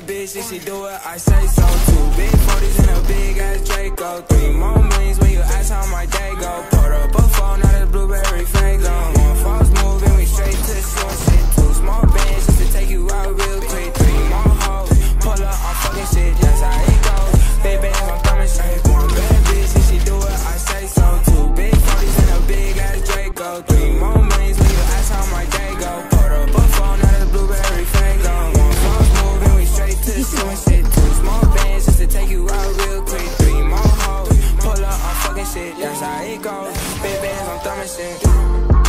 bad bitch, and she do it, I say so too. big 40s and a big ass Draco. Three more millions when you ask how my day go. Put up a phone, now this blueberry Faygo One false move and we straight to the short shit Two small bands just to take you out real quick. Three more hoes, pull up, I'm fucking shit, that's how it goes. Baby, bands, I'm coming straight One bad bitch, and she do it, I say so too. big 40s and a big ass Draco. Three more millions when you ask how my day go. that's how it goes. Big bands, I'm thumbing shit.